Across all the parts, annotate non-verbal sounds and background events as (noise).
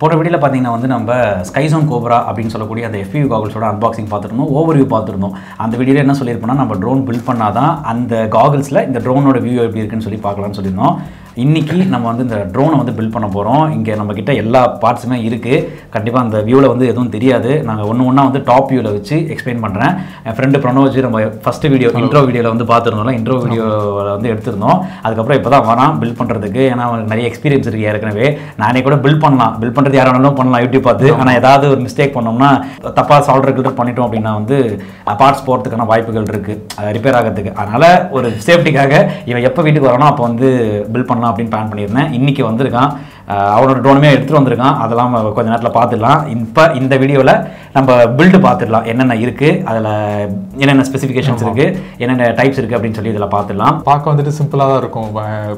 போன வீடியோவில் பார்த்தீங்கன்னா வந்து நம்ம ஸ்கைசோன் கோப்ரா அப்படின்னு சொல்லக்கூடிய அந்த எஃப்யூ காகுல்ஸோட அன்பாக்சிங் பார்த்துருந்தோம் ஓவர் வியூ பார்த்துருந்தோம் அந்த வீடியோவில் என்ன சொல்லியிருப்போம்னா நம்ம ட்ரோன் பில்ட் பண்ணாதான் அந்த காகுல்ஸில் இந்த ட்ரோனோட வியூ எப்படி இருக்குன்னு சொல்லி பார்க்கலாம்னு சொல்லியிருந்தோம். இன்னைக்கு நம்ம வந்து இந்த ட்ரோனை வந்து பில்ட் பண்ண போகிறோம் இங்கே நம்ம கிட்ட எல்லா பார்ட்ஸுமே இருக்குது கண்டிப்பாக அந்த வியூவில் வந்து எதுவும் தெரியாது. நாங்கள் ஒன்று ஒன்றா வந்து டாப் வியூவில் வச்சு எக்ஸ்பிளைன் பண்ணுறேன் என் ஃப்ரெண்டு ப்ரணோஜ் நம்ம ஃபஸ்ட்டு வீடியோ இன்ட்ரோ வீடியோவில் வந்து பார்த்துருந்தோம்ல இன்ட்ரோ வீடியோவில் வந்து எடுத்திருந்தோம். அதுக்கப்புறம் இப்போ தான் வரான் பில்ட் பண்ணுறதுக்கு ஏன்னா அவனுக்கு நிறைய எக்ஸ்பீரியன்ஸ் இருக்குது ஏற்கனவே. நானே கூட பில்ட் பண்ணலாம். பில்ட் பண்ணுறது யார் வேணாலும் பண்ணலாம் யூடியூப் பார்த்து. ஆனால் ஏதாவது ஒரு மிஸ்டேக் பண்ணோம்னா தப்பாக சால்டர் கில்டர் பண்ணிட்டோம் அப்படின்னா வந்து பார்ட்ஸ் போகிறதுக்கான வாய்ப்புகள் இருக்குது ரிப்பேர் ஆகிறதுக்கு. அதனால் ஒரு சேஃப்டிக்காக இவன் எப்போ வீட்டுக்கு வரானோ அப்போ வந்து பில்ட் பண்ணலாம் அப்படின்னு பிளான் பண்ணியிருந்தேன். இன்றைக்கி வந்திருக்கான். அவனோட ட்ரோனுமே எடுத்துகிட்டு வந்திருக்கான். அதெல்லாம் கொஞ்சம் கொஞ்ச நேரத்தில் பார்த்துடலாம். இப்போ இந்த வீடியோவில் நம்ம பில்டு பார்த்துடலாம். என்னென்ன இருக்குது அதில் என்னென்ன ஸ்பெசிஃபிகேஷன்ஸ் இருக்குது என்னென்ன டைப்ஸ் இருக்குது அப்படின்னு சொல்லி இதில் பார்த்துடலாம். பார்க்க வந்துட்டு சிம்பிளாக தான் இருக்கும்.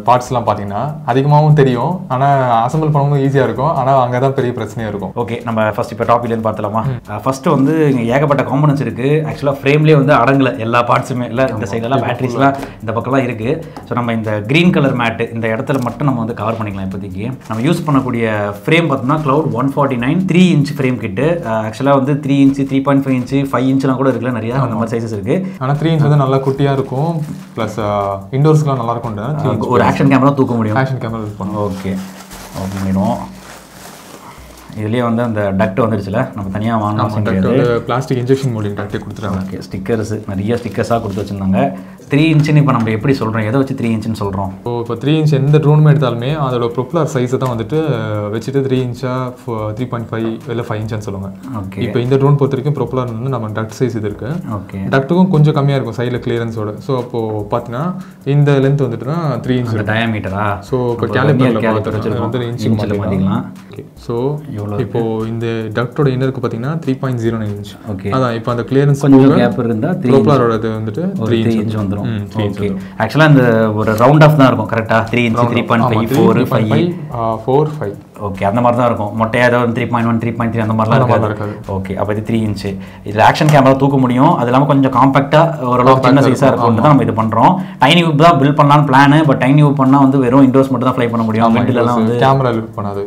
பார்ட்ஸ்லாம் பார்த்தீங்கன்னா. அதிகமாகவும் தெரியும். ஆனால் அசம்பிள் பண்ணவும் ஈஸியாக இருக்கும். ஆனால் அங்கே தான் பெரிய பிரச்சனையாக இருக்கும். ஓகே நம்ம ஃபர்ஸ்ட் இப்போ டாபிக்லேருந்து பார்த்துலாமா ஃபர்ஸ்ட் வந்து இங்கே ஏகப்பட்ட காம்பனன்ஸ் இருக்குது ஆக்சுவலாக ஃப்ரேம்லேயே வந்து அடங்கல. எல்லா பார்ட்ஸுமே இல்லை. இந்த சைடெல்லாம் பேட்டரிஸ்லாம் இந்த பக்கம்லாம் இருக்குது ஸோ நம்ம இந்த க்ரீன் கலர் மேட்டு இந்த இடத்துல மட்டும் நம்ம வந்து கவர் பண்ணிக்கலாம் இப்போதைக்கு. நம்ம யூஸ் பண்ணக்கூடிய ஃப்ரேம் பார்த்தோம்னா cloud one forty nine three inch frame kit ஆக்சுவலாக வந்து three inch three point five inch five இன்ச்லாம் கூட இருக்குல்ல நிறையா அந்த மாதிரி சைஸஸ் இருக்குது ஆனால் த்ரீ இன்ச் வந்து நல்லா குட்டியாக இருக்கும். ப்ளஸ் இண்டோர்ஸ்க்குலாம் நல்லா இருக்கும் ஒரு ஆக்ஷன் கேமரா தூக்க முடியும். ஆக்ஷன் கேமரா யூஸ் பண்ணுவோம் ஓகே பண்ணிடுவோம் இதுலேயே வந்து அந்த டக்ட் வந்துடுச்சுல? நம்ம தனியாக வாங்கணும் பிளாஸ்டிக் இன்ஜெக்ஷன் மோல்டிங் டாக்டே கொடுத்துருவாங்க ஓகே ஸ்டிக்கர்ஸ் நிறைய ஸ்டிக்கர்ஸாக கொடுத்து வச்சுருந்தாங்க. த்ரீ இன்ச்சுன்னு இப்போ நம்ம எப்படி சொல்கிறோம் எதை வச்சு த்ரீ இன்ச்சுன்னு சொல்கிறோம் ஸோ இப்போ த்ரீ இன்ச் எந்த ட்ரோனுமே எடுத்தாலுமே அதோட ப்ரொப்ளர் சைஸை தான் வந்துட்டு வச்சுட்டு த்ரீ இன்ச்சா த்ரீ பாயிண்ட் ஃபைவ் இல்லை ஃபைவ் இன்ச்னு சொல்லுவாங்க. ஓகே இப்போ இந்த ட்ரோன் பொறுத்த வரைக்கும் ப்ரொப்ளர் வந்து நம்ம டக்ட் சைஸ் இது இருக்கு. ஓகே டக்ட்டுக்கும் கொஞ்சம் கம்மியாக இருக்கும் சைடில் கிளியரன்ஸோட ஸோ அப்போது பார்த்தீங்கன்னா இந்த லென்த் வந்துட்டுனா த்ரீ இன்ச் டயாமீட்டரா ஸோ இப்போ கேலிபரில் வந்து இன்ச்சு மாற்றிக்கலாம் ஓகே ஸோ இப்போ இந்த டக்டோட இன்னருக்கு பார்த்தீங்கன்னா three point zero nine inch okay அதான் இப்போ அந்த கிளியரன்ஸ் கொஞ்சம் கேப் இருந்தால் த்ரீ இது வந்துட்டு த்ரீ இன்ச் வந்துடும் ஓகே ஆக்சுவலாக இந்த ஒரு ரவுண்ட் ஆஃப் தான் இருக்கும் கரெக்டாக three inch three point five four five four five okay அந்த மாதிரி தான் இருக்கும். மொட்டையாக ஏதாவது three point one three point three அந்த மாதிரிலாம் இருக்காது. ஓகே அப்போ இது த்ரீ இன்ச்சு இதில் ஆக்ஷன் கேமரா தூக்க முடியும். அது இல்லாமல் கொஞ்சம் காம்பாக்டாக ஓரளவுக்கு சின்ன சைஸாக இருக்கும். தான் நம்ம இது பண்ணுறோம் டைனி விப் தான் பில்ட் பண்ணலாம்னு பிளானு பட் டைனி விப் பண்ணால் வந்து வெறும் இண்டோர்ஸ் மட்டும் தான் ஃப்ளை பண்ண முடியும். மிடிலெலாம் வந்து கேமரா லிஃப்ட் பண்ணாது.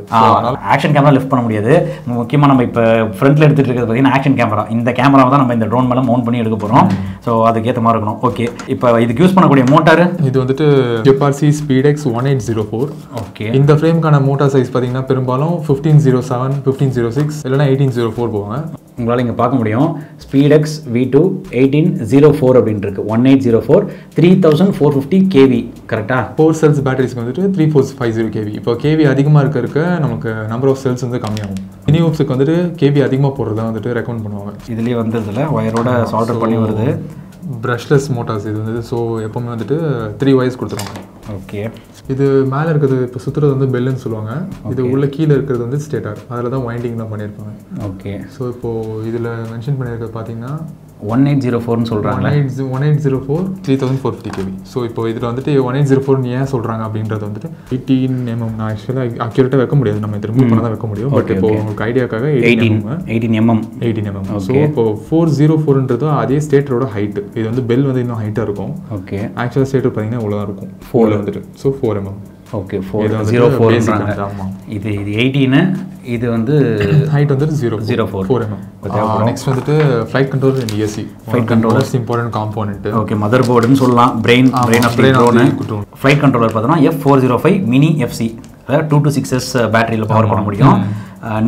ஆக்ஷன் கேமரா லிஃப்ட் பண்ண முடியாது. முக்கியமாக நம்ம இப்போ ஃப்ரண்ட்டில் எடுத்துகிட்டு இருக்கிறது பார்த்தீங்கன்னா ஆக்ஷன் கேமரா இந்த கேமரா தான் நம்ம இந்த ட்ரோன் மேலே மவுண்ட் பண்ணி எடுக்க போகிறோம் ஸோ அதுக்கேற்ற மாதிரி இருக்கணும். ஓகே இப்போ இதுக்கு யூஸ் பண்ணக்கூடிய மோட்டார் இது வந்துட்டு ஜெப்பார்சி ஸ்பீடெக்ஸ் one eight zero four okay இந்த ஃப்ரேம்க்கான மோட்டார் சைஸ் பார்த்தீங்கன்னா பெரும்பாலும் fifteen zero seven fifteen zero six இல்லைனா எயிட்டீன் ஜீரோ ஃபோர் போவாங்க. உங்களால் இங்கே பார்க்க முடியும். ஸ்பீடெக்ஸ் V two eighteen zero four அப்படின்னு இருக்கு one eight zero four three thousand four fifty KV கரெக்டாக ஃபோர் செல்ஸ் பேட்டரிஸ்க்கு வந்துட்டு three four five zero KV இப்போ கேவி அதிகமாக இருக்க இருக்க நமக்கு நம்பர் ஆஃப் செல்ஸ் வந்து கம்மியாகும். மினி ஓப்ஸுக்கு வந்துட்டு கேவி அதிகமாக போடுறத வந்துட்டு ரெக்கமெண்ட் பண்ணுவாங்க. இதுலேயே வந்துருதுல ஒயரோட சால்டர் பண்ணி வருது. ப்ரஷ்லெஸ் மோட்டார்ஸ் இது வந்து ஸோ எப்பவுமே வந்துட்டு த்ரீ வயர்ஸ் கொடுத்துருவாங்க. ஓகே இது மேலே இருக்கிறது இப்போ சுற்றுறது வந்து பெல்லுன்னு சொல்லுவாங்க. இது உள்ள கீழே இருக்கிறது வந்து ஸ்டேட்டார் அதில் தான் வைண்டிங்லாம் பண்ணியிருப்பாங்க. ஓகே ஸோ இப்போது இதில் மென்ஷன் பண்ணியிருக்கிறது பார்த்தீங்கன்னா ஒன் எயிட் ஜீரோ ஃபோர்னு சொல்கிறாங்க one eight one eight zero four three thousand four fifty KV so இப்போ இதில் வந்துட்டு ஒன் எயிட் ஜீரோ ஃபோர்னு ஏன் சொல்கிறாங்க அப்படின்றது வந்துட்டு எயிட்டீன் எம்எம் நான் ஆக்சுவலாக அக்யூரேட்டாக வைக்க முடியாது. நம்ம திரும்ப பண்ண தான் வைக்க முடியும். பட் இப்போ உங்களுக்கு ஐடியாக்காக eighteen eighteen mm eighteen mm eighteen mm so இப்போ ஃபோர் ஜீரோ ஃபோர்ன்றது அதே ஸ்டேட்டரோட ஹைட்டு இது வந்து பெல் வந்து இன்னும் ஹைட்டாக இருக்கும். ஓகே ஆக்சுவலாக ஸ்டேட்டர் பார்த்தீங்கன்னா இவ்வளோ தான் இருக்கும் ஃபோரில் வந்துட்டு. So four mm okay four zero ஆமா. இது இது எயிட்டீனு இது வந்து ஹைட் வந்துட்டு zero Zero four. Four mm next வந்துட்டு flight control and ESC Flight controller. Most important component okay mother போர்டுன்னு சொல்லலாம். Brain brain of drone. Flight controller பார்த்தோன்னா F four zero five mini FC அதாவது டூ டு சிக்ஸ் எஸ் பேட்டரியில் power பண்ண முடியும்.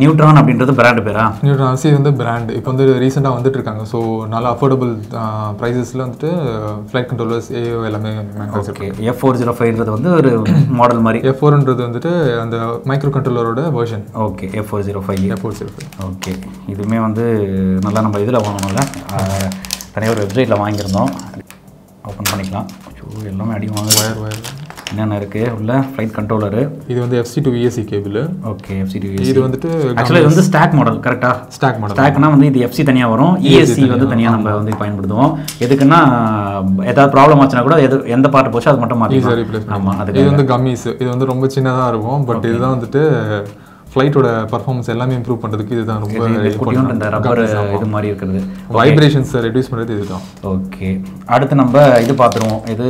Neutron அப்படின்றது brand பேரா? நியூட்ரான்சி வந்து பிராண்ட் இப்போ வந்து ரீசெண்டாக வந்துட்டு இருக்காங்க ஸோ நல்ல அஃபோர்டபுள் ப்ரைஸஸில் வந்துட்டு ஃப்ளைட் கண்ட்ரோலர்ஸ் ஏஓ எல்லாமே ஓகே எஃப் ஃபோர் ஜீரோ ஃபைவ்ன்றது வந்து ஒரு மாடல் மாதிரி. எஃப் ஃபோர்ன்றது வந்துட்டு அந்த micro கண்ட்ரோலரோட version okay F four zero five F four zero okay இதுவுமே வந்து நல்லா நம்ம இதில் வாங்கணும்ல. தனியாக ஒரு வெப்சைட்டில் வாங்கியிருந்தோம். ஓப்பன் பண்ணிக்கலாம். ஐயோ, எல்லாமே அடி வாங்க ஒயர் ஒயர் என்னென்ன இருக்குது உள்ள ஃப்ளைட் கண்ட்ரோலரு இது வந்து FC to VSC cable okay FCD இது வந்துட்டு ஆக்சுவலாக இது வந்து ஸ்டாக் மாடல் கரெக்டாக ஸ்டாக் மாடல் ஸ்டாக்னா வந்து இது எஃப்சி தனியாக வரும். இஎஸ்சி வந்து தனியாக நம்ம வந்து பயன்படுத்துவோம். எதுக்குன்னா ஏதாவது ப்ராப்ளம் ஆச்சுன்னா கூட எது எந்த பார்ட் போச்சோ அது மட்டும் மாற்றிக்கலாம் ஆமாம் அதுக்கு இது வந்து கம்மிஸ் இது வந்து ரொம்ப சின்னதாக இருக்கும். பட் இதுதான் வந்துட்டு ஃப்ளைட்டோட பர்ஃபார்மன்ஸ் எல்லாமே இம்ப்ரூவ் பண்ணுறதுக்கு இதுதான் ரொம்ப இந்த ரப்பர் இது மாதிரி இருக்கிறது. வைப்ரேஷன்ஸை ரெடியூஸ் பண்ணுறது இதுதான். ஓகே அடுத்து நம்ம இது பார்த்துருவோம். இது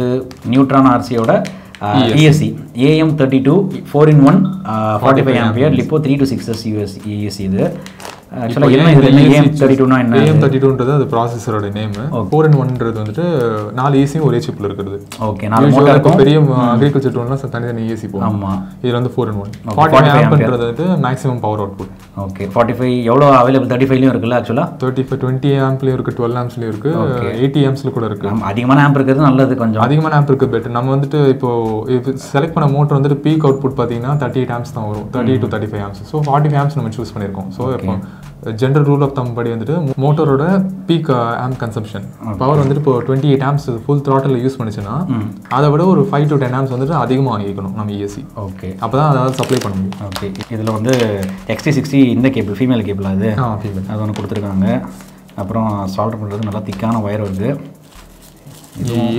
neutron ஆர்சியோட ESC AM thirty two four in one forty five ampere lipo three to six US ESC இது. ஆக்சுவலாக என்ன இது ஏஎம் தேர்ட்டி டூனா என்ன? ஏஎம் தேர்ட்டி டூன்றது அது ப்ராசஸரோட நேம் ஃபோர் இன் ஒன்றது வந்துட்டு நாலு ஏசியும் ஒரே சிப்பில் இருக்கிறது. ஓகே நாலு இருக்கும் பெரிய அக்ரிகல்ச்சர் டூன்லாம் தனித்தனி ஏசி போகும் ஆமாம் இதில் வந்து ஃபோர் இன் ஒன் ஃபார்ட்டி ஆம்ப்ன்றது வந்துட்டு maximum power output okay forty five எவ்வளோ அவைலபிள் தேர்ட்டி ஃபைவ்லையும் இருக்குல்ல ஆக்சுவலாக தேர்ட்டி ஃபைவ் டுவெண்ட்டி ஆம்ப்லேயும் இருக்குது டுவெல் ஆம்ஸ்லேயும் இருக்குது எயிட்டி ஆம்ஸில் கூட இருக்குது அதிகமான ஆம்ப் இருக்கிறது நல்லது கொஞ்சம். அதிகமான ஆம்ப் இருக்குது பெட்டர் நம்ம வந்துட்டு இப்போ செலக்ட் பண்ண மோட்டர் வந்துட்டு பீக் அவுட்புட் பார்த்தீங்கன்னா தேர்ட்டி எயிட் ஆம்ஸ் தான் வரும். Thirty to thirty five amps so forty five amps நம்ம சூஸ் பண்ணியிருக்கோம் ஸோ இப்போ ஜென்ரல் ரூல் ஆஃப் தம் படி வந்துட்டு மோட்டரோட பீக் ஆம்ப் கன்சம்ஷன் பவர் வந்துட்டு இப்போ twenty eight amps full throttle use பண்ணுச்சுன்னா அதை விட ஒரு ஃபைவ் டு டென் ஆம்ஸ் வந்துட்டு அதிகமாக வாங்கிக்கணும் நம்ம இஎஸ்சி ஓகே அப்போ தான் அதாவது சப்ளை பண்ண முடியும். ஓகே இதில் வந்து எக்ஸ்டி சிக்ஸ்டி இந்த கேபிள் ஃபீமேல் கேபிள் அது. அது ஒன்று கொடுத்துருக்காங்க. அப்புறம் சால்ட் பண்ணுறது நல்லா திக்கான ஒயர் வருது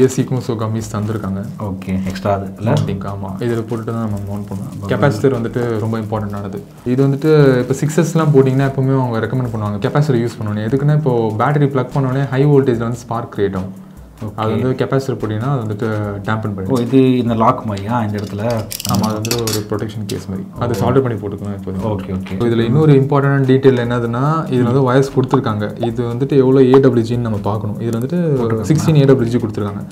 ஏசிக்கும் ஸோ கம்மிஸ் தந்திருக்காங்க ஓகே எக்ஸ்ட்ரா அது மவுண்டிங் ஆமாம் இதில் போட்டுட்டு தான் நம்ம மவுண்ட் பண்ணுவோம் கெப்பாசிட்டர் வந்துட்டு ரொம்ப இம்பார்ட்டண்டானது இது வந்துட்டு இப்போ சிக்ஸஸ்லாம் போட்டிங்கன்னா எப்பவுமே அவங்க ரெக்கமெண்ட் பண்ணுவாங்க. கெப்பாசிட்டர் யூஸ் பண்ணணும். எதுக்குன்னா இப்போ பேட்டரி ப்ளக் பண்ணோடனே ஹை வோல்டேஜில் வந்து ஸ்பார்க் கிரியேட் ஆகும். அது வந்து கெப்பாசிட்டர் போட்டிங்கன்னா அது வந்துட்டு டேம்பன் ஓ பண்ணிடும் இது இந்த லாக் மாதிரியா இந்த இடத்துல? ஆமாம் அது வந்து ஒரு ப்ரொடெக்ஷன் கேஸ் மாதிரி. அது சால்வ் பண்ணி போட்டுக்கலாம் இப்போ ஓகே ஓகே இதில் இன்னொரு இம்பார்ட்டன்ட் டீட்டெயில் என்னதுன்னா இதில் வந்து வயர்ஸ் கொடுத்துருக்காங்க. இது வந்துட்டு எவ்வளோ ஏடபிள்யூஜின்னு நம்ம பார்க்கணும். இதில் வந்துட்டு சிக்ஸ்டீன் ஏடபிள்யூஜி கொடுத்துருக்காங்க.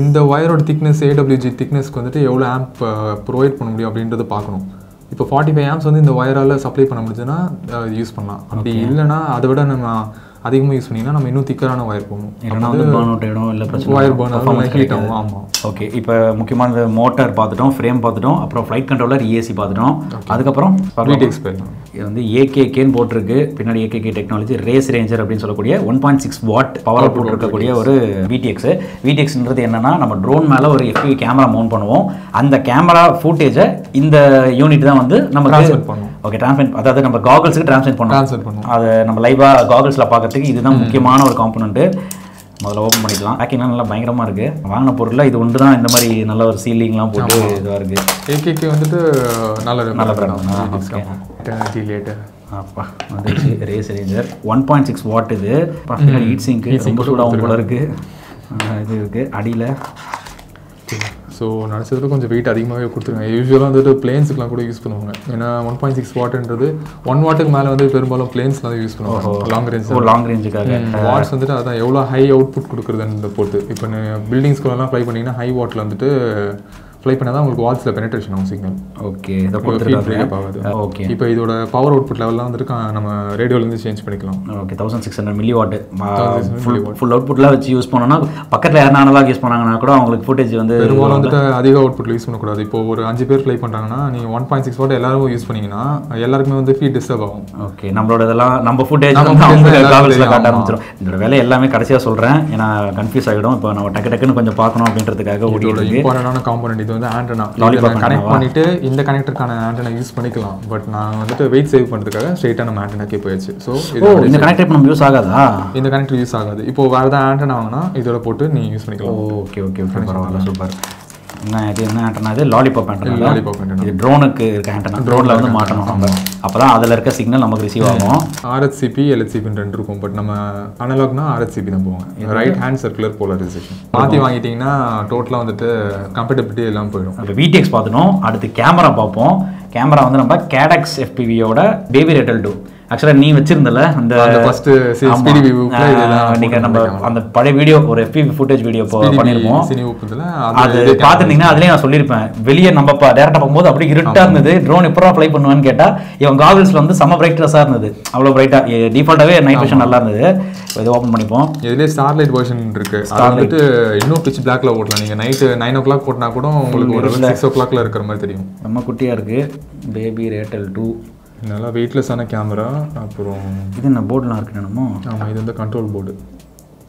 இந்த வயரோட திக்னஸ் ஏடபிள்யூஜி திக்னஸ்க்கு வந்துட்டு எவ்வளோ ஆம்ப் ப்ரொவைட் பண்ண முடியும் அப்படின்றத பார்க்கணும். இப்போ ஃபார்ட்டி ஃபைவ் ஆம்ஸ் வந்து இந்த வயரால் சப்ளை பண்ண முடிஞ்சுன்னா யூஸ் பண்ணலாம். அப்படி இல்லைன்னா அதை விட நம்ம அதிகமாக யூஸ் பண்ணிங்கன்னா நம்ம இன்னும் திக்கரான வயர் போகணும் இல்லைனா வந்து பர்ன் அவுட் ஆகிடும் இல்லை பிரச்சனை வயர் பர்ன் ஆகும் ஹீட் ஆகும் ஆமாம் ஓகே இப்போ முக்கியமான மோட்டார் பார்த்துட்டோம் ஃப்ரேம் பார்த்துட்டோம் அப்புறம் ஃப்ளைட் கண்ட்ரோலர் இஏசி பார்த்துட்டோம். அதுக்கப்புறம் வீட்டுக்கு எக்ஸ்பெக்ட் வந்து ஏகேகேன்னு போட்டிருக்கு. பின்னாடி ஏகேகே டெக்னாலஜி ரேஸ் ரேஞ்சர் அப்படின்னு சொல்லக்கூடிய one point six watt power out இருக்கக்கூடிய ஒரு விடிஎக்ஸ் விடிஎக்ஸ்ன்றது என்னன்னா நம்ம ட்ரோன் மேலே ஒரு எஃபி கேமரா மவுண்ட் பண்ணுவோம். அந்த கேமரா ஃபூட்டேஜை இந்த யூனிட் தான் வந்து ட்ரான்ஸ்ஃபர் பண்ணுவோம் ஓகே ட்ரான்ஸ்மிட் அதாவது நம்ம காகல்ஸுக்கு ட்ரான்ஸ்மிட் பண்ணுவோம் ட்ரான்ஸ்ஃபர் பண்ணுவோம் அதை நம்ம லைவாக காகல்ஸில் பார்க்கறதுக்கு இதுதான் முக்கியமான ஒரு காம்பனண்ட்டு முதல்ல ஓப்பன் பண்ணிக்கலாம். பேக்கிங்லாம் நல்லா பயங்கரமாக இருக்குது வாங்கின பொருளில் இது ஒன்று தான். இந்த மாதிரி நல்ல ஒரு சீலிங்லாம் போட்டு இதுவாக இருக்குது ஏகேக்கு வந்துட்டு நல்ல நல்ல. எனர்ஜி லேட்டர் அப்பா வந்துருச்சு race ranger one point six watt இது. ஹீட் சிங்க்கு ரொம்ப சூடாகவும் போல இருக்குது இது இருக்குது அடியில். ஸோ நினச்சதுல கொஞ்சம் வெயிட் அதிகமாகவே கொடுத்துருங்க. யூஸ்வலாக வந்துட்டு பிளேன்ஸுக்குலாம் கூட யூஸ் பண்ணுவாங்க. ஏன்னா ஒன் பாயிண்ட் சிக்ஸ் வாட்ன்றது ஒன் வாட்டுக்கு மேலே வந்து பெரும்பாலும் பிளேன்ஸ்லாம் யூஸ் பண்ணுவாங்க. லாங் ரேஞ்ச் லாங் ரேஞ்சுக்காக வாட்ஸ் வந்துட்டு அதான் எவ்வளோ ஹை அவுட்புட் கொடுக்குறதுன்னு பொறுத்து. இப்போ பில்டிங்ஸ்குள்ளலாம் ஃப்ளை பண்ணிங்கன்னா ஹை வாட்டில் வந்துட்டு ஃப்ளை பண்ணால் தான் உங்களுக்கு வால்ஸில் பெனட்ரேஷன் ஆகும் சிக்னல் ஓகே ஆகாது. ஓகே இப்போ இதோட பவர் அவுட்புட் லெவல்லாம் வந்துட்டு நம்ம ரேடியோலேருந்து சேஞ்ச் பண்ணிக்கலாம். Okay thousand six hundred milliwatt 1600 full அவுட்புட்லாம் வச்சு யூஸ் பண்ணோம்னா பக்கத்தில் யாரும் அனலாக் யூஸ் பண்ணாங்கன்னா கூட அவங்களுக்கு ஃபுட்டேஜ் வந்து பெரும்பாலும் வந்துட்டு அதிக அவுட்புட்ல யூஸ் பண்ணக்கூடாது. இப்போ ஒரு அஞ்சு பேர் ப்ளே பண்ணுறாங்கன்னா நீங்கள் ஒன் பாயிண்ட் சிக்ஸ் வாட் எல்லாரும் யூஸ் பண்ணீங்கன்னா எல்லாருக்குமே வந்து ஃபீட் டிஸ்டர்ப் ஆகும். ஓகே நம்மளோட இதெல்லாம் நம்ம ஃபுட்டேஜ் காட்ட. ஆரம்பிச்சிடும் இதோட வேலை எல்லாமே கடைசியாக சொல்கிறேன் ஏன்னா கன்ஃபியூஸ் ஆகிடும். இப்போ நம்ம டக்கு டக்குன்னு கொஞ்சம் பார்க்கணும் அப்படின்றதுக்காக இருக்கு. இம்பார்ட்டண்டான காம்பனண்ட் இது வந்து ஆண்டனா கனெக்ட்? பண்ணிட்டு இந்த கனெக்டருக்கான ஆண்டனா யூஸ் பண்ணிக்கலாம். பட் நான் வந்துட்டு வெயிட் சேவ் பண்ணுறதுக்காக ஸ்ட்ரெயிட்டாக நம்ம ஆண்டனாக்கே போயாச்சு. ஸோ இந்த கனெக்டர் இப்போ நம்ம யூஸ் ஆகாதா? இந்த கனெக்டர் யூஸ் ஆகாது. இப்போ வேறு ஏதாவது ஆண்டனா வாங்கினா இதோட போட்டு நீ யூஸ் பண்ணிக்கலாம். ஓகே ஓகே ஓகே பரவாயில்ல சூப்பர் என்ன இது என்ன ஆண்டனா இது? லாலிபாப் ஆண்டனா லாலிபாப் இது ட்ரோனுக்கு இருக்க ஆண்டனா ட்ரோனில் வந்து மாட்டணும் நம்ம. அப்போ தான் அதில் இருக்க சிக்னல் நமக்கு ரிசீவ் ஆகும். ஆர்ஹெச்சிபி எல்ஹெச்சிபின்னு ரெண்டு இருக்கும். பட் நம்ம அனலாக்னா ஆர்ஹெச்சிபி தான் போவாங்க ரைட் ஹேண்ட் சர்க்குலர் போலரைசேஷன் மாற்றி வாங்கிட்டீங்கன்னா டோட்டலாக வந்துட்டு கம்பேட்டபிலிட்டி எல்லாம் போயிடும். இப்போ விடிஎக்ஸ் பார்த்துட்டோம். அடுத்து கேமரா பார்ப்போம். கேமரா வந்து நம்ம கேடக்ஸ் எஃபிவியோட பேபி ரெட்டல் டூ ஆக்சுவலாக நீ வச்சிருந்தல அந்த அந்த first ஆமா. speedy view-க்குள்ள ஆ, இதெல்லாம் நீங்க போட்டு நம்ம. அந்த பழைய வீடியோ ஒரு எஃபி ஃபுட்டேஜ் வீடியோ ஊப்பத்தில் அது பார்த்துருந்தீங்கன்னா அதுலயே நான் சொல்லியிருப்பேன். வெளியே நம்ம டேரக்டா போகும்போது அப்படி இருட்டா இருந்தது. ட்ரோன் எப்பறம் ஃப்ளை பண்ணுவான்னு கேட்டா இவன் காகல்ஸ்ல வந்து செம்ம பிரைட்னஸா இருந்தது. அவ்வளவு பிரைட்டா டிஃபால்ட்டாவே நைட் விஷன் நல்லா இருந்தது. இதை ஓப்பன் பண்ணிப்போம். இதுலேயே ஸ்டார்லைட் வெர்ஷன் இருக்கு. அது வந்துட்டு இன்னும் பிச் பிளாக்ல ஓட்டலாம். நீங்க நைட்டு நைன் ஓ கிளாக் போட்டினா கூட உங்களுக்கு ஒரு சிக்ஸ் ஓ கிளாக்ல இருக்கிற மாதிரி தெரியும். செம்ம குட்டியா இருக்கு. பேபி ரேட்டல் டூ நல்லா வெயிட்லெஸ்ஸான கேமரா அப்புறம் இது என்ன போர்டுலாம் இருக்கு என்னமோ? ஆமா இது வந்து கண்ட்ரோல் போர்டு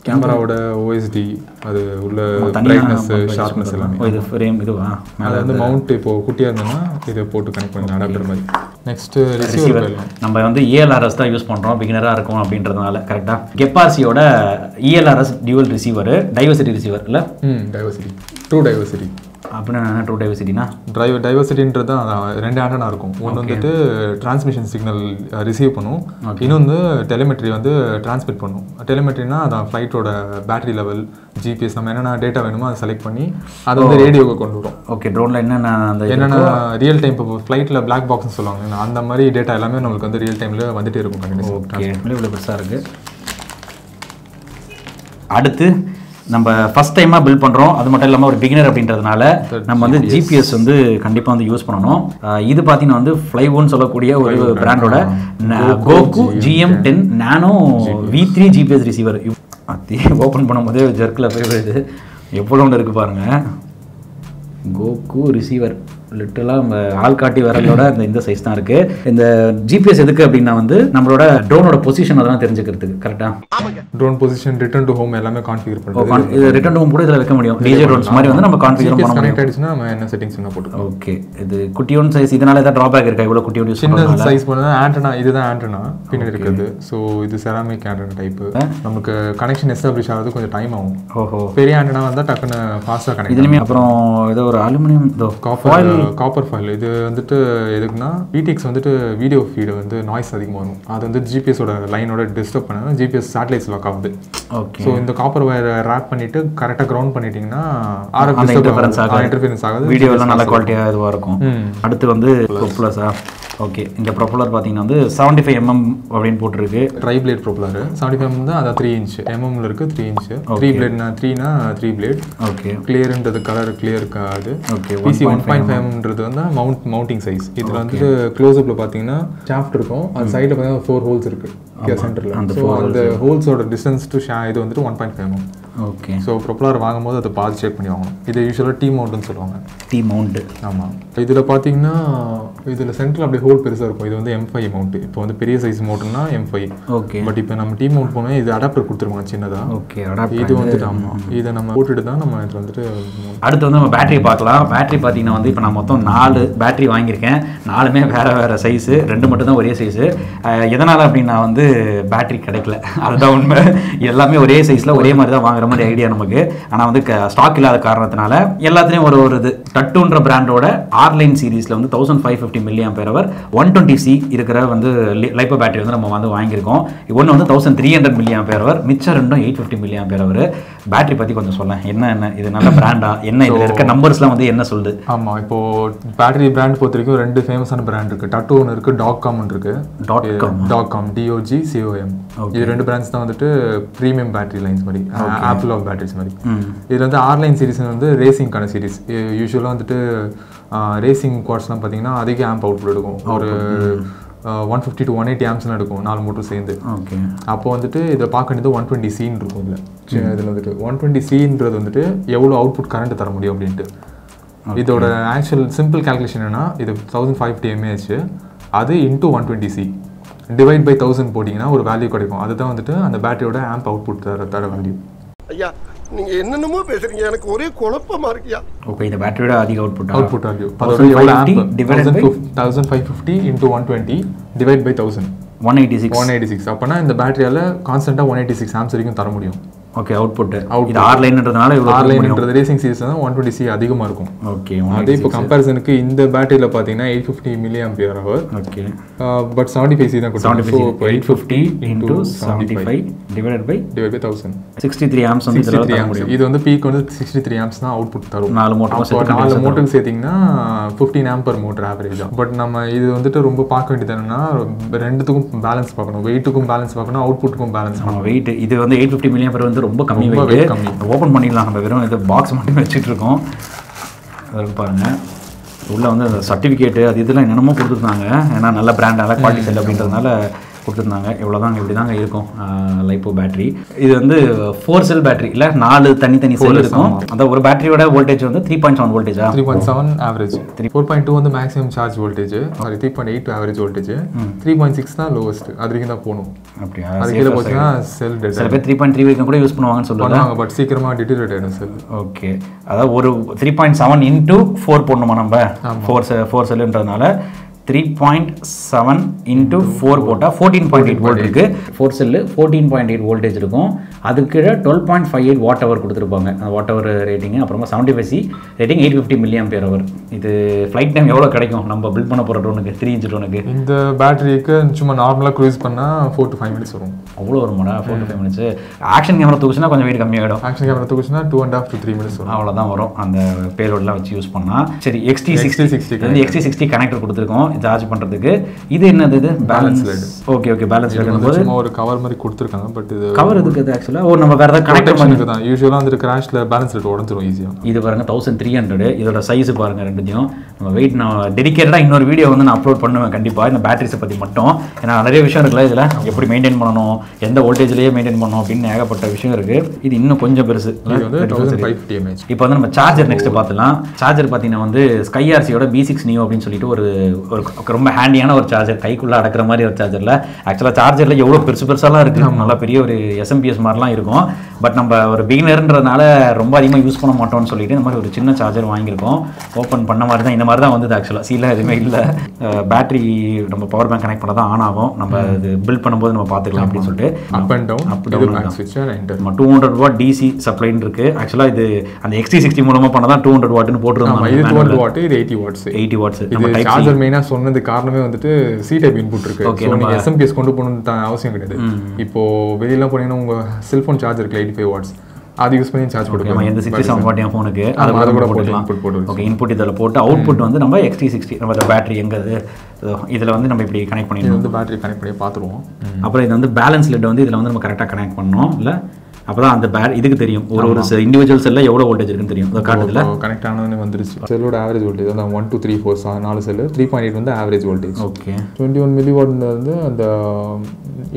கேமராவோட ஓஎஸ்டி அது உள்ள பிரைட்னஸ் ஷார்ப்னஸ் எல்லாமே. இது ஃப்ரேம் இதுவா? அது வந்து மவுண்ட் இப்போ குட்டியா இருந்ததுன்னா இதை போட்டு கனெக்ட் பண்ணி அடாப்டர் மாதிரி. நெக்ஸ்ட் ரிசீவர் நம்ம வந்து இஎல்ஆர்எஸ் தான் யூஸ் பண்ணுறோம் பிகினராக இருக்கும் அப்படின்றதுனால கரெக்டாக கெப்பாசியோட ELRS dual receiver diversity receiver இல்லை? ம் டைவர்சிட்டி ட்ரூ டைவர்சிட்டி அப்படின்னு ட்ரூ டைவர்சிட்டினா டிரைவ் டைவர்சிட்டின்றது தான் ரெண்டு ஆண்டனா இருக்கும். ஒன்று வந்துட்டு டிரான்ஸ்மிஷன் சிக்னல் ரிசீவ் பண்ணும். இன்னொன்று டெலிமெட்ரி வந்து டிரான்ஸ்மிட் பண்ணும். டெலிமெட்ரினா அதான் ஃப்ளைட்டோட பேட்டரி லெவல் ஜிபிஎஸ் நம்ம என்னென்ன டேட்டா வேணுமோ அதை செலக்ட் பண்ணி அதை வந்து ரேடியோவுக்கு கொண்டு வரும். ஓகே ட்ரோனில் என்னென்ன அந்த என்னென்னா ரியல் டைம் இப்போ ஃப்ளைட்டில் பிளாக் பாக்ஸ்னு சொல்லுவாங்க அந்த மாதிரி டேட்டா எல்லாமே நம்மளுக்கு வந்து ரியல் டைமில் வந்துட்டே இருக்கும் கண்டிப்பாக ஓகே இவ்வளோ பெருசாக இருக்குது அடுத்து நம்ம ஃபஸ்ட் டைமாக பில்ட் பண்ணுறோம் அது மட்டும் இல்லாமல் ஒரு பிகினர் அப்படின்றதுனால நம்ம வந்து ஜிபிஎஸ் வந்து கண்டிப்பாக வந்து யூஸ் பண்ணணும். இது பார்த்தீங்கன்னா வந்து ஃப்ளைவோன்னு சொல்லக்கூடிய ஒரு பிராண்டோட Goku GM ten nano V three GPS receiver அத்தி ஓப்பன் பண்ணும்போதே ஜர்க்கில் போய் வருது எவ்வளோ ஒன்று இருக்குது பாருங்கள் கோகு ரிசீவர் லிட்டலாக நம்ம ஆள்காட்டி விரலோட இந்த இந்த சைஸ் தான் இருக்குது இந்த ஜிபிஎஸ் எதுக்கு அப்படின்னா வந்து நம்மளோட ட்ரோனோட பொசிஷன் அதெல்லாம் தெரிஞ்சுக்கிறதுக்கு கரெக்டாக drone position return to home எல்லாமே கான்ஃபிகர் பண்ணுறது இது ரிட்டர்ன் ஹோம் கூட இதில் வைக்க முடியும். டிஜே ட்ரோன்ஸ் மாதிரி வந்து நம்ம கான்ஃபிகர் பண்ண முடியும். ஆயிடுச்சுன்னா நம்ம என்ன செட்டிங்ஸ் வேணால் போட்டுக்கலாம். ஓகே இது குட்டியோன் சைஸ் இதனால ஏதாவது ட்ராபேக் இருக்கா? இவ்வளோ குட்டியோன் யூஸ் சின்ன சைஸ் பண்ணா ஆண்டனா இதுதான் ஆண்டனா பின்னாடி இருக்கிறது. ஸோ இது செராமிக் ஆண்டனா டைப்பு நமக்கு கனெக்ஷன் எஸ்டாப்ளிஷ் ஆகிறது கொஞ்சம் டைம் ஆகும். ஓஹோ. பெரிய ஆண்டனா வந்தால் டக்குன்னு ஃபாஸ்ட்டாக கனெக்ட் இதுலேயுமே அப்புறம் ஏதோ ஒரு அலுமினியம் இதோ காப்பர் ஃபைல் இது வந்துட்டு எதுக்குன்னா பிடிஎக்ஸ் வந்துட்டு வீடியோ ஃபீடு வந்து நாய்ஸ் அதிகமாக வரும் அது வந்து ஜிபிஎஸோட லைனோட டிஸ்டர்ப் பண்ணா ஜிபிஎஸ் சேட்டலைட்ஸ் லாக் ஆகுது. ஓகே ஸோ இந்த காப்பர் வயரை ரேப் பண்ணிட்டு கரெக்டாக கிரவுண்ட் பண்ணிட்டீங்கன்னா ஆர்எஃப் இன்டர்ஃபரன்ஸ் ஆகாது. இன்டர்ஃபரன்ஸ் ஆகாது. வீடியோ எல்லாம் நல்ல குவாலிட்டியாக இதுவாக இருக்கும். அடுத்து வந்து ப்ரொப்பலர்ஸா ஓகே இந்த ப்ரொப்பலர் பார்த்தீங்கன்னா வந்து செவன்டி ஃபைவ் எம்எம் அப்படின்னு போட்டிருக்கு. Tri blade propeller seventy five தான் அதான் த்ரீ இன்ச் எம்எம்ல இருக்கு த்ரீ இன்ச் த்ரீ பிளேட்னா த்ரீனா த்ரீ பிளேட் ஓகே கிளியர்ன்றது கலர் கிளியர் இருக்காது. ஓகே பிசி ஒன் பாயிண்ட் ஃபைவ்ன்றது வந்து மவுண்ட் மவுண்டிங் சைஸ் இதில் வந்துட்டு க்ளோஸ்அப்பில் பார்த்தீங்கன்னா ஷாஃப்ட் இருக்கும். அது சைடில் பார்த்தீங்கன்னா ஃபோர் ஹோல்ஸ் இருக்கு. சென்டரில் ஸோ அந்த ஹோல்ஸோட டிஸ்டன்ஸ் டு ஷா இது வந்துட்டு one point five okay so propeller வாங்கும்போது அதை பார்த்து செக் பண்ணி வாங்கணும். இது யூஸ்வலாக டீ மவுண்ட்னு சொல்லுவாங்க. டி மவுண்ட் ஆமாம் இதில் பார்த்தீங்கன்னா இதில் சென்டரில் அப்படியே ஹோல் பெருசாக இருக்கும். இது வந்து எம் ஃபைவ் மவுண்ட் இப்போ வந்து பெரிய சைஸ் மவுண்ட்னா எம் ஃபைவ் ஓகே பட் இப்போ நம்ம டீ மவுண்ட் போனால் இது அடாப்டர் கொடுத்துருவாங்க சின்னதாக ஓகே அடாப்ட் இது வந்துட்டு ஆமாம் இதை நம்ம போட்டுட்டு தான் நம்ம இதில் வந்துட்டு அடுத்து வந்து நம்ம பேட்டரி பார்க்கலாம். பேட்டரி பார்த்தீங்கன்னா வந்து இப்போ நான் மொத்தம் நாலு பேட்டரி வாங்கியிருக்கேன். நாலுமே வேறு வேறு சைஸு ரெண்டு மட்டும் தான் ஒரே சைஸு எதனால் அப்படின்னா வந்து பேட்டரி கிடைக்கல. அதுதான் உண்மை. எல்லாமே ஒரே சைஸில் ஒரே மாதிரி தான் வாங்குற மாதிரி ஐடியா நமக்கு. ஆனால் வந்து ஸ்டாக் இல்லாத காரணத்தினால எல்லாத்துலேயும் ஒரு ஒரு இது. டட்டுன்ற பிராண்டோட ஆர்லைன் சீரீஸில் வந்து thousand five fifty milliampere hour one twenty C இருக்கிற வந்து லைப்போ பேட்டரி வந்து நம்ம வந்து வாங்கியிருக்கோம். ஒன்று வந்து thousand three hundred milliampere hour மிச்சம் ரெண்டும் eight fifty milliampere hour battery பற்றி கொஞ்சம் சொல்லேன். என்ன என்ன? இது நல்ல (coughs) பிராண்டா என்ன இதில் இருக்க நம்பர்ஸ்லாம் வந்து என்ன சொல்லுது? ஆமாம் இப்போ பேட்டரி பிராண்ட் பொறுத்த வரைக்கும் ரெண்டு ஃபேமஸான பிராண்ட் இருக்கு. டட்டு ஒன்று இருக்கு. டாக் காம் இருக்கு dot com dog com D O G C O M இது ரெண்டு பிராண்ட்ஸ் தான் வந்துட்டு ப்ரீமியம் பேட்டரி லைன்ஸ் மாதிரி. ஆப்பிள் ஆஃப் பேட்டரிஸ் மாதிரி. இதில் வந்து ஆர்லைன் சீரிஸ் வந்து ரேசிங்கான சீரிஸ் யூஸ்வலாக வந்துட்டு ரேசிங் குவார்ட்ஸ்லாம் பார்த்தீங்கன்னா அதிக ஆம்ப் அவுட்புட் எடுக்கும். ஒரு one fifty to one eighty ஆம்ஸ்லாம் எடுக்கும் நாலு மோட்டர் சேர்ந்து. ஓகே அப்போ வந்துட்டு இதை பார்க்க வேண்டியது ஒன் டுவெண்ட்டி சீன் இருக்கும் இதில். இதில் வந்துட்டு ஒன் டுவெண்ட்டி சீன்றது வந்துட்டு எவ்வளோ அவுட்புட் கரண்ட் தர முடியும் அப்படின்ட்டு. இதோட ஆக்சுவல் சிம்பிள் கால்குலேஷன் என்னன்னா இது thousand five fifty M A H அது into one twenty C divide by thousand போட்டிங்கன்னா ஒரு வேல்யூ கிடைக்கும். அதுதான் வந்துட்டு அந்த பேட்டரியோட ஆம்ப் அவுட்புட் தர தர வேல்யூ ஐயா நீங்க என்னென்னமோ பேசுறீங்க. எனக்கு ஒரே குழப்பமா இருக்கியா ஓகே இந்த பேட்டரியோட அதிக output output value 1550 divided by? Thousand five fifty into one twenty divide by thousand one eighty six one eighty six அப்போனா இந்த பேட்டரியால் எயிட்டி சிக்ஸ் ஆம்ஸ் வரைக்கும் தர முடியும். ஓகே அவுட்புட் இது ஆர்லைன்ன்றதுனால இவ்வளோ ஆர்லைன்ன்றது ரேசிங் சீரிஸ் தான் ஒன் டுவெண்ட்டி சி அதிகமாக இருக்கும். ஓகே அதே இப்போ கம்பேரிசனுக்கு இந்த பேட்டரியில் பார்த்தீங்கன்னா eight fifty milli ampere hour okay but seventy five C தான் செவன்டி கொடுத்தாங்க five eight fifty into seventy five divided by divide by thousand sixty three amps வந்து சிக்ஸ்டி த்ரீ ஆம்ஸ் இது வந்து பீக் வந்து சிக்ஸ்டி த்ரீ ஆம்ஸ் தான் output தரும். நாலு motor நாலு மோட்டருக்கு சேர்த்திங்கன்னா ஃபிஃப்டீன் ஆம்பர் மோட்டர் ஆவரேஜ் தான். பட் நம்ம இது வந்துட்டு ரொம்ப பார்க்க வேண்டியது என்னன்னா ரெண்டுத்துக்கும் பேலன்ஸ் பார்க்கணும். வெயிட்டுக்கும் பேலன்ஸ் பார்க்கணும். அவுட்புட்டுக்கும் பேலன்ஸ் நம்ம வெயிட் இது வந்து எயிட் ஃபிஃப்டி மில்லியன் பேர் வந்து ரொம்ப கம்மி வெயிட். ஓப்பன் பண்ணிடலாம். நம்ம வெறும் இது பாக்ஸ் மட்டும் வச்சுட்டு இருக்கோம். அதில் பாருங்க. உள்ள வந்து அந்த சர்டிஃபிகேட்டு அது இதெல்லாம் என்னென்னமோ கொடுத்துருந்தாங்க. ஏன்னா நல்ல பிராண்ட் நல்ல குவாலிட்டி செல் அப்படின்றதுனால கொடுத்துருந்தாங்க. இவ்வளோதாங்க இப்படி தாங்க இருக்கும் லைப்போ பேட்டரி இது வந்து ஃபோர் செல் பேட்டரி இல்லை நாலு தனித்தனி செல் இருக்கும். அந்த ஒரு பேட்டரியோட வோல்டேஜ் வந்து three point seven வோல்டேஜா three point seven average four point two வந்து maximum charge voltage sorry three point eight average voltage three point six தான் லோவஸ்ட் அது வரைக்கும் தான் போகணும். அப்படியா? அது கீழே போச்சுன்னா செல் டெட் சில பேர் த்ரீ பாயிண்ட் த்ரீ வரைக்கும் கூட யூஸ் பண்ணுவாங்கன்னு சொல்லுவாங்க பட் சீக்கிரமாக டிட்டரேட் ஆகிடும் செல் ஓகே அதாவது ஒரு three point seven into four போடணுமா நம்ம? Four four செல்லுன்றதுனால three point seven into four போட்டால் ஃபோர்டீன் பாயிண்ட் எயிட் வோல்ட் இருக்குது four cell fourteen point eight voltage இருக்கும். அதுக்கு twelve point five eight watt hour கொடுத்துருப்பாங்க. அந்த வாட் ஹவர் ரேட்டிங் அப்புறமா seventy five C rating eight fifty milliampere hour இது flight time எவ்வளோ கிடைக்கும்? நம்ம பில்ட் பண்ண போகிற ட்ரோனுக்கு த்ரீ இன்ச் ட்ரோனுக்கு இந்த பேட்டரிக்கு சும்மா நார்மலாக க்ரூஸ் பண்ணால் ஃபோர் டு ஃபைவ் மினிட்ஸ் வரும். அவ்வளோ வருமாடா? Four to five minutes action camera தூக்குச்சுன்னா கொஞ்சம் வெயிட் கம்மியாகிடும் action camera தூக்குச்சுன்னா two and half to three minutes வரும். அவ்வளோதான் வரும். அந்த பேரோடலாம் வச்சு யூஸ் பண்ணால் சரி எக்ஸ்டி சிக்ஸ்டி XT60 சிக்ஸ்டி வந்து எக்ஸ்டி சிக்ஸ்டி கனெக்டர் கொடுத்துருக்கோம். சார்ஜ் பண்ணுறதுக்கு இது என்னது இது? பேலன்ஸ். ஓகே ஓகே பேலன்ஸ் போது ஒரு கவர் மாதிரி கொடுத்துருக்காங்க பட் இது கவர் எதுக்கு இது ஆக்சுவலாக ஓ நம்ம வேறு ஏதாவது கனெக்ட் பண்ணி தான் யூஸ்வலாக வந்துட்டு கிராஷில் பேலன்ஸ் ரேட் உடஞ்சிரும் ஈஸியாக இது பாருங்க தௌசண்ட் த்ரீ ஹண்ட்ரட் இதோட சைஸ் பாருங்க ரெண்டுத்தையும். நம்ம வெயிட் நான் டெடிக்கேட்டடாக இன்னொரு வீடியோ வந்து நான் அப்லோட் பண்ணுவேன் கண்டிப்பாக இந்த பேட்டரிஸை பற்றி மட்டும். ஏன்னா நிறைய விஷயம் இருக்குல்ல இதில். எப்படி மெயின்டைன் பண்ணணும்? எந்த வோல்டேஜ்லேயே மெயின்டைன் பண்ணணும்? அப்படின்னு ஏகப்பட்ட விஷயம் இருக்குது இது இன்னும் கொஞ்சம் பெருசு. வந்து இப்போ வந்து நம்ம சார்ஜர் நெக்ஸ்ட் பார்த்துலாம் சார்ஜர் பார்த்தீங்கன்னா வந்து ஸ்கை ஆர்சியோட பி சிக்ஸ் நியோ அப்படின்னு சொல்லிட்டு ஒரு ஒரு ரொம்ப ஹேண்டியான ஒரு சார்ஜர் கைக்குள்ளே அடக்கிற மாதிரி ஒரு சார்ஜரில் ஆக்சுவலாக சார்ஜரில் எவ்வளோ பெருசு பெருசாலாம் இருக்குது நல்லா பெரிய ஒரு எஸ்எம்பிஎஸ் மாதிரிலாம் இருக்கும். பட் நம்ம ஒரு பிகினர்ன்றதுனால ரொம்ப அதிகமாக யூஸ் பண்ண மாட்டோம்னு சொல்லிட்டு இந்த மாதிரி ஒரு சின்ன சார்ஜர் வாங்கியிருக்கோம். ஓப்பன் பண்ண மாதிரி தான் இந்த மாதிரி தான் வந்தது ஆக்சுவலாக சீலாம் எதுவுமே இல்லை. பேட்டரி நம்ம பவர் பேங்க் கனெக்ட் பண்ண தான் ஆன் ஆகும். நம்ம இது பில்ட் பண்ணும்போது நம்ம பார்த்துக்கலாம் அப்படின்னு சொல்லிட்டு. அப் அண்ட் டவுன் என்டர் நம்ம டூ ஹண்ட்ரட் வாட் டிசி சப்ளைன்னு இருக்கு. ஆக்சுவலாக இது அந்த எக்ஸ்டி சிக்ஸ்டி மூலமாக பண்ணால் தான் டூ ஹண்ட்ரட் வாட்னு ஆமா இது டூ போட்டுருந்தோம் வாட் இது எயிட்டி வாட்ஸ் எயிட்டி வாட்ஸ் இது சார்ஜர் மெயினாக சொன்னது காரணமே வந்துட்டு சி டைப் இன்புட் இருக்கு நம்ம- நீங்கள் எஸ்எம்பிஎஸ் கொண்டு போகணும்னு அவசியம் கிடையாது. இப்போ வெளியெல்லாம் போனீங்கன்னா உங்க செல்ஃபோன் சார்ஜர் இருக்கு எயிட்டி ஃபைவ் வாட்ஸ் அது யூஸ் பண்ணி சார்ஜ் நம்ம கொடுக்கலாம் எந்த சிக்ஸ்டி செவன் வாட் என் ஃபோனுக்கு அதை கூட போட்டுக்கலாம். ஓகே இன்புட் இதில் போட்டு அவுட்புட் வந்து நம்ம எக்ஸ்டி சிக்ஸ்டி நம்ம பேட்டரி எங்கே இதில் வந்து நம்ம இப்படி கனெக்ட் பண்ணிடணும் வந்து பேட்டரி கனெக்ட் பண்ணி பார்த்துருவோம். அப்புறம் இது வந்து பேலன்ஸ் லெட் வந்து இதில் வந்து நம்ம கரெக்டாக கனெக்ட் பண்ணணும். இல்லை அப்போ தான் அந்த பே இதுக்கு தெரியும். ஒரு ஒரு இண்டிவிஜுவல் செல்லில் எவ்வளோ வோல்டேஜ் இருக்குன்னு தெரியும். அதை காட்டுதுல. கனெக்ட் ஆனதுன்னு வந்துருச்சு. செல்லோட ஆவரேஜ் வோல்டேஜ் வந்து ஒன் டூ த்ரீ ஃபோர் நாலு செல்லு த்ரீ பாயிண்ட் எயிட் வந்து average voltage okay. Twenty one milli வந்து அந்த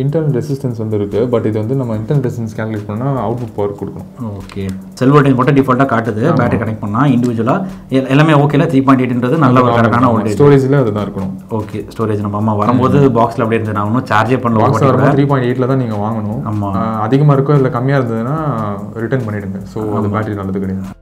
இன்டர்னல் ரெசிஸ்டன்ஸ் வந்து இருக்கு. பட் இது வந்து நம்ம இன்டர்னல் ரெசிஸ்டன்ஸ் கேல்குலேட் பண்ணால் அவுட்புட் பவர் கொடுக்கணும். ஓகே. செல் வோல்டேஜ் மட்டும் டிஃபால்ட்டாக காட்டுது. பேட்டரி கனெக்ட் பண்ணால் இண்டிவிஜுவலாக எல்லாமே ஓகேல த்ரீ பாயிண்ட் எயிட்ன்றது நல்ல ஒரு கரெக்டான வோல்டேஜ் ஸ்டோரேஜில் அதுதான் இருக்கணும். ஓகே ஸ்டோரேஜ் நம்ம அம்மா வரும்போது பாக்ஸில் அப்படியே இருந்தது நான் இன்னும் சார்ஜே பண்ணல த்ரீ பாயிண்ட் எயிட்டில் தான் நீங்கள் வாங்கணும். ஆமா. அதிகமாக இருக்கோ இல்லை கம்மியாக இருந்ததுன்னா ரிட்டர்ன் பண்ணிடுங்க. ஸோ அது பேட்டரி நல்லது கிடையாது.